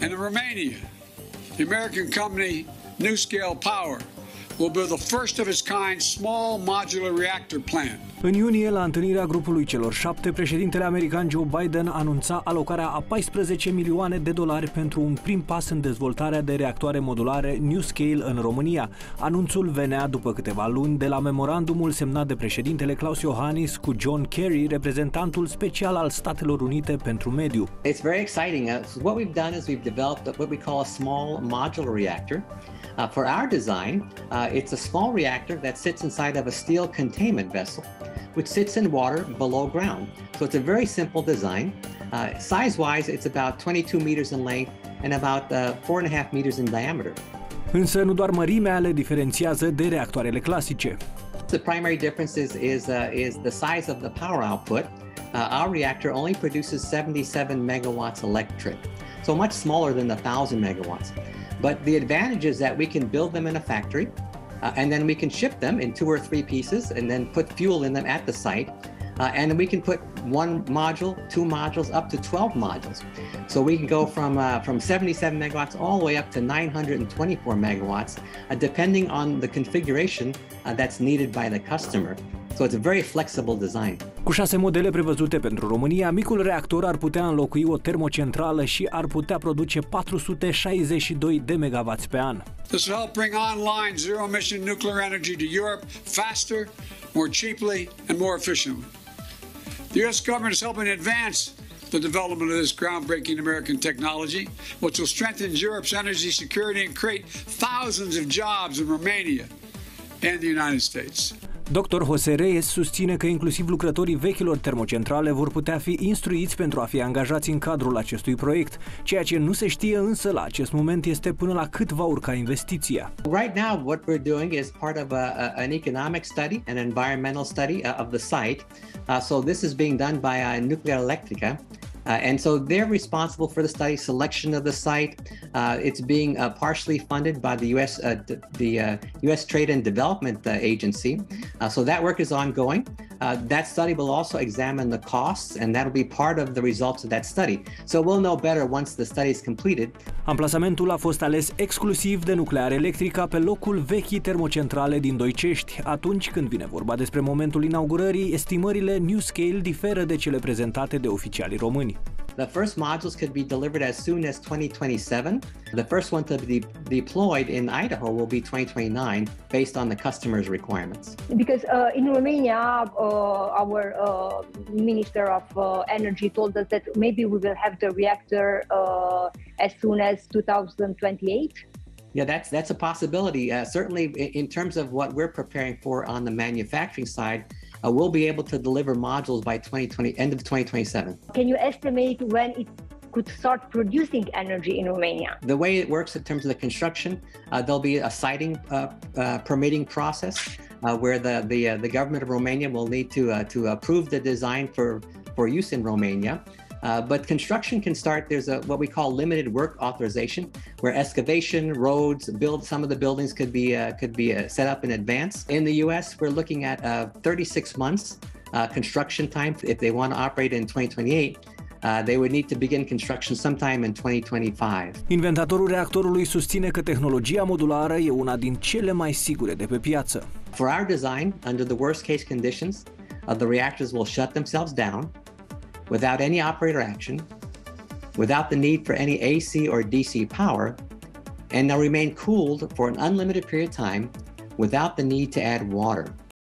And in Romania, the American company NuScale Power will build the first of its kind small modular reactor plant. În iunie, la întâlnirea grupului celor șapte, președintele american Joe Biden anunța alocarea a 14 milioane de dolari pentru un prim pas în dezvoltarea de reactoare modulare NewScale în România. Anunțul venea după câteva luni de la memorandumul semnat de președintele Klaus Iohannis cu John Kerry, reprezentantul special al Statelor Unite pentru mediu. It's very exciting. Uh, so what we've done is we've developed what we call a small modular reactor. Uh, for our design, uh, it's a small reactor that sits inside of a steel containment vessel, which sits in water below ground. So it's a very simple design. Uh, size-wise, it's about 22 meters in length and about uh, four and a half meters in diameter. Însă nu doar mărimea le diferențiază de reactoarele clasice. The primary difference is, is, uh, is the size of the power output. Uh, our reactor only produces 77 megawatts electric, so much smaller than the 1,000 megawatts. But the advantage is that we can build them in a factory uh, and then we can ship them in two or three pieces and then put fuel in them at the site. Uh, and we can put one module, two modules, up to 12 modules. So we can go from, uh, from 77 megawatts all the way up to 924 megawatts, uh, depending on the configuration uh, that's needed by the customer. So it's a very flexible design. Cu șase modele prevăzute pentru România, micul reactor ar putea înlocui o termocentrală și ar putea produce 462 de megawatts pe an. This will help bring online zero-emission nuclear energy to Europe faster, more cheaply, and more efficiently. The U.S. government is helping advance the development of this groundbreaking American technology, which will strengthen Europe's energy security and create thousands of jobs in Romania and the United States. Dr. Jose Reyes susține că inclusiv lucrătorii vechilor termocentrale vor putea fi instruiți pentru a fi angajați în cadrul acestui proiect. Ceea ce nu se știe însă la acest moment este până la cât va urca investiția. Right now what we're doing is part of a, a, an economic study, an environmental study uh, of the site. Uh, so this is being done by uh, Nuclear Electrica. Uh, and so they're responsible for the study selection of the site. Uh, it's being uh, partially funded by the U.S. The U.S. Trade and Development Agency. so that work is ongoing. That study will also examine the costs, and that'll be part of the results of that study. So we'll know better once the study is completed. Amplasamentul a fost ales exclusiv de nuclear electrica pe locul vechii termocentrale din Doicești. Atunci când vine vorba despre momentul inaugurării, estimările New Scale diferă de cele prezentate de oficialii români. The first modules could be delivered as soon as 2027. The first one to be deployed in Idaho will be 2029 based on the customer's requirements. Because uh, in Romania, uh, our uh, Minister of uh, Energy told us that maybe we will have the reactor uh, as soon as 2028. Yeah, that's that's a possibility. Uh, certainly, in terms of what we're preparing for on the manufacturing side, uh, we'll be able to deliver modules by 2020, end of 2027. Can you estimate when it could start producing energy in Romania? The way it works in terms of the construction, uh, there'll be a siting uh, uh permitting process uh, where the the, uh, the government of Romania will need to to approve the design for for use in Romania. Uh, but construction can start. There's a what we call limited work authorization, where excavation, roads, build some of the buildings could be uh, could be uh, set up in advance. In the U.S., we're looking at uh, 36 months uh, construction time if they want to operate in 2028. Uh, they would need to begin construction sometime in 2025. Inventatorul reactorului susține că tehnologia modulară e una din cele mai sigure de pe piață. For our design, under the worst case conditions, uh, the reactors will shut themselves down without any operator action, without the need for any AC or DC power, and they'll remain cooled for an unlimited period of time without the need to add water.